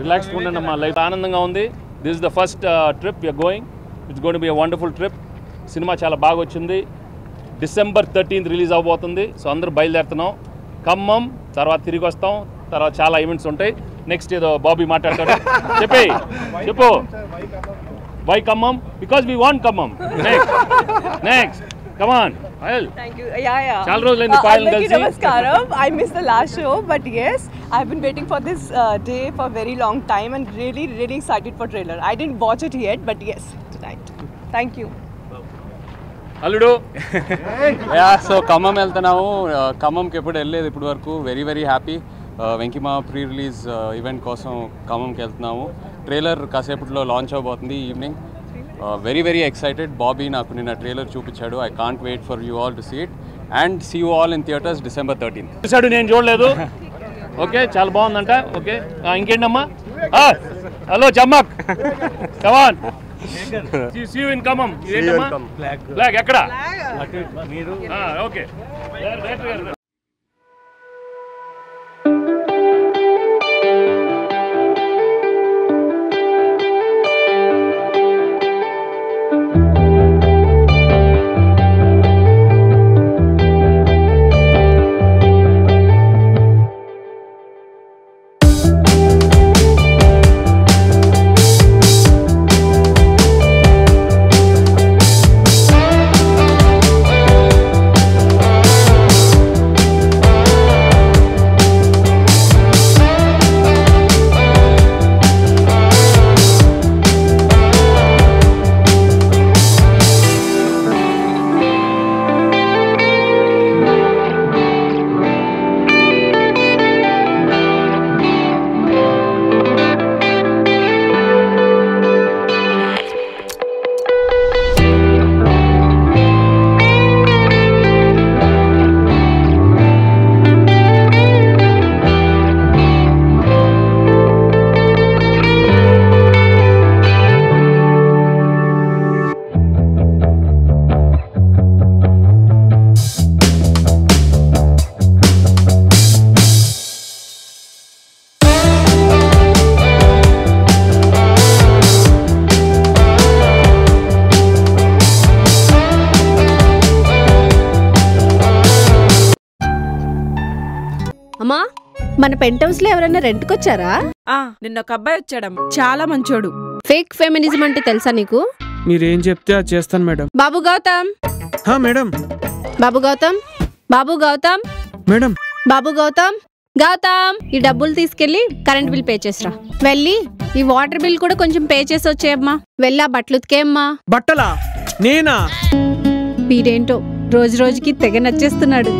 Relax ఉండండి అమ్మా life ఆనందంగా ఉంది this is the first trip you're going it's gonna be a wonderful trip cinema చాలా బాగా వచ్చింది డిసెంబర్ థర్టీన్త్ రిలీజ్ అవబోతుంది సో అందరూ బయలుదేరుతున్నాం ఖమ్మం తర్వాత తిరిగి వస్తాం తర్వాత చాలా ఈవెంట్స్ ఉంటాయి నెక్స్ట్ ఏదో బాబీ మాట్లాడతాడు చెప్పి చెప్పు why Khammam because we want Khammam next next come on Thank you. Yeah, yeah. చాలా రోజులైంది Uh, అందరికీ కలిసి. నమస్కారం I missed the last show, but yes, I've been waiting for this uh, day for a very long time and really, really excited for trailer. I didn't watch it yet, but yes, tonight. Thank you. అల్లుడు yeah so Khammam వెళ్తున్నాము ఖమ్మంకి ఎప్పుడు వెళ్ళలేదు ఇప్పటి వరకు very very happy Venky Mama pre release event కోసం ఖమ్మంకి వెళ్తున్నాము ట్రైలర్ కాసేపట్లో లాంచ్ అవబోతుంది evening very very excited Bobby నాకు నిన్న ట్రైలర్ చూపించాడు. I can't wait for you all to see it and see you all in theatres December thirteen చూశాడు నేను చూడలేదు. ఓకే చాలా బాగుందంట. Okay. ఇంకేంటమ్మా? Hello Chammak. Come on see you in Khammam. ఇదేంటమ్మా? Black ఎక్కడ? ఆ, ఓకే. అమ్మా మన పెంట్ హౌస్లో ఎవరైనా రెంట్కి వచ్చారా ఆ నిన్న ఒక అబ్బాయి వచ్చాడమ్మ. చాలా మంచోడు. ఫేక్ ఫెమినిజం అంటే తెలుసా నీకు? మీరేం చెప్తే అది చేస్తాను మేడం. బాబు గౌతమ్. హా మేడం. బాబు గౌతమ్. బాబు గౌతమ్. మేడం. బాబు గౌతమ్. గౌతమ్ ఈ డబ్బులు తీసుకెళ్ళి కరెంట్ బిల్ పే చేసిరా. వెళ్ళి ఈ వాటర్ బిల్ కూడా కొంచెం పే చేసి వచ్చేయమ్మా వెళ్ళా బట్టలు ఉతికేయమ్మా బట్టలా? నేనా? వీడేంటో రోజు రోజుకి తెగ నచ్చేస్తున్నాడు.